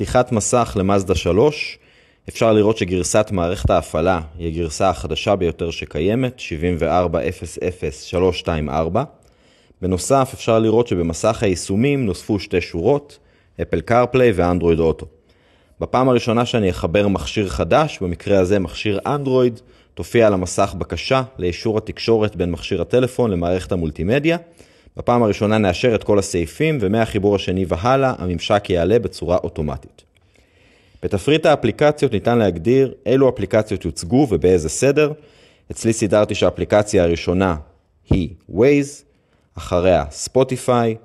פתיחת מסך למאזדה 3, אפשר לראות שגרסת מערכת ההפעלה היא הגרסה החדשה ביותר שקיימת, 7400324. בנוסף, אפשר לראות שבמסך היישומים נוספו שתי שורות, אפל קרפליי ואנדרואיד אוטו. בפעם הראשונה שאני אחבר מכשיר חדש, במקרה הזה מכשיר אנדרואיד, תופיע על המסך בקשה לאישור התקשורת בין מכשיר הטלפון למערכת המולטימדיה. בפעם הראשונה נאשר את כל הסעיפים, ומהחיבור השני והלאה הממשק יעלה בצורה אוטומטית. בתפריט האפליקציות ניתן להגדיר אילו אפליקציות יוצגו ובאיזה סדר. אצלי סידרתי שהאפליקציה הראשונה היא Waze, אחריה Spotify,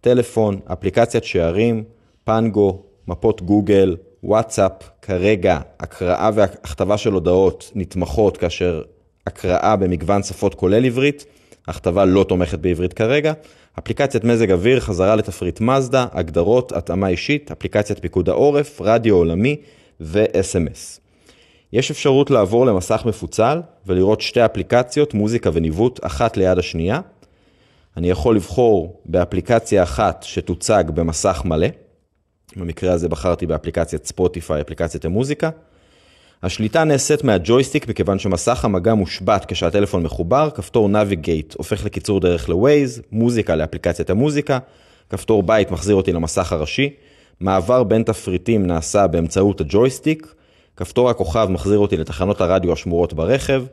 טלפון, אפליקציית שערים, פנגו, מפות גוגל, וואטסאפ, כרגע הקראה והכתבה של הודעות נתמכות כאשר הקראה במגוון שפות כולל עברית, הכתבה לא תומכת בעברית כרגע. אפליקציית מזג אוויר, חזרה לתפריט מזדה, הגדרות, התאמה אישית, אפליקציית פיקוד העורף, רדיו עולמי ו-SMS. יש אפשרות לעבור למסך מפוצל ולראות שתי אפליקציות, מוזיקה וניווט, אחת ליד השנייה. אני יכול לבחור באפליקציה אחת שתוצג במסך מלא. במקרה הזה בחרתי באפליקציית Spotify, אפליקציית המוזיקה. השליטה נעשית מהג'ויסטיק מכיוון שמסך המגע מושבת כשהטלפון מחובר, כפתור navigate הופך לקיצור דרך ל Waze, מוזיקה לאפליקציית המוזיקה, כפתור בית מחזיר אותי למסך הראשי, מעבר בין תפריטים נעשה באמצעות הג'ויסטיק, כפתור הכוכב מחזיר אותי לתחנות הרדיו השמורות ברכב,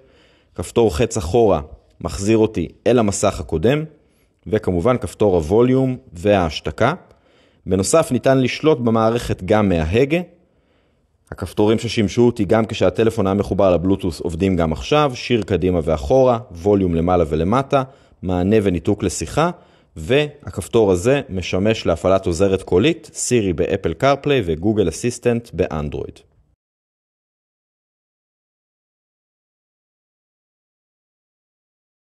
כפתור חץ אחורה מחזיר אותי אל המסך הקודם, וכמובן כפתור הווליום וההשתקה. בנוסף ניתן לשלוט במערכת גם מההגה. הכפתורים ששימשו אותי גם כשהטלפון היה מחובר לבלוטוס עובדים גם עכשיו, שיר קדימה ואחורה, ווליום למעלה ולמטה, מענה וניתוק לשיחה, והכפתור הזה משמש להפעלת עוזרת קולית, סירי באפל קרפליי וגוגל אסיסטנט באנדרואיד.